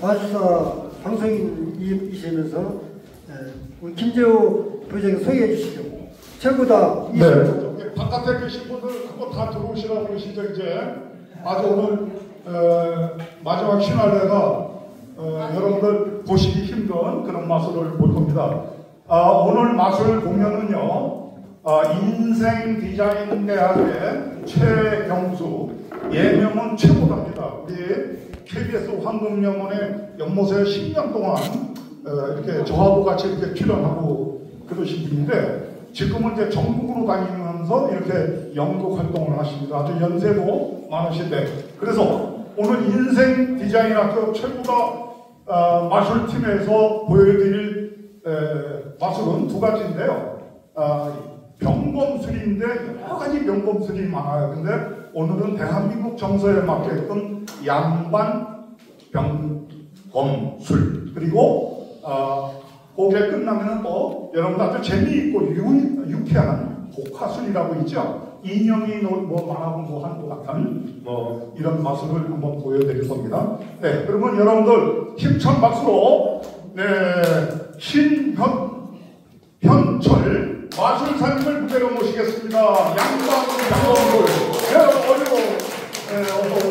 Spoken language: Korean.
마술사 방송인이시면서 에, 우리 김재호 부회장님 소개해 주시죠. 최고다. 이 네. 저기 바깥에 계신 분들 한번 다 들어오시라고 그러시죠 이제 아주 오늘 어, 마지막 신화례가 어, 여러분들 보시기 힘든 그런 마술을 볼 겁니다. 아, 오늘 마술 공연은요 아, 인생 디자인 대학의 최경수 예명은 최고답니다. 우리 KBS 황금영혼의 연못에 10년 동안 어, 이렇게 저하고 같이 이렇게 출연하고 그러신 분인데 지금은 이제 전국으로 다니면서 이렇게 연극 활동을 하십니다. 아주 연세도 많으신데 그래서 오늘 인생 디자인 학교 최고가 어, 마술팀에서 보여드릴 에, 마술은 두 가지인데요. 아, 병검술인데 여러 가지 병검술이 많아요. 근데 오늘은 대한민국 정서에 맞게끔 양반 병검술 그리고 어, 그게 끝나면은 또 여러분 아주 재미있고 유, 유쾌한 복화술이라고 있죠. 인형이 노- 뭐 말하고 뭐 하는 것 같은 뭐 이런 마술을 한번 보여드릴 겁니다. 네, 그러면 여러분들 힘찬 박수로 네 신현 현철 마술사님을 무대로 모시겠습니다. 양방 양범불 Não, não.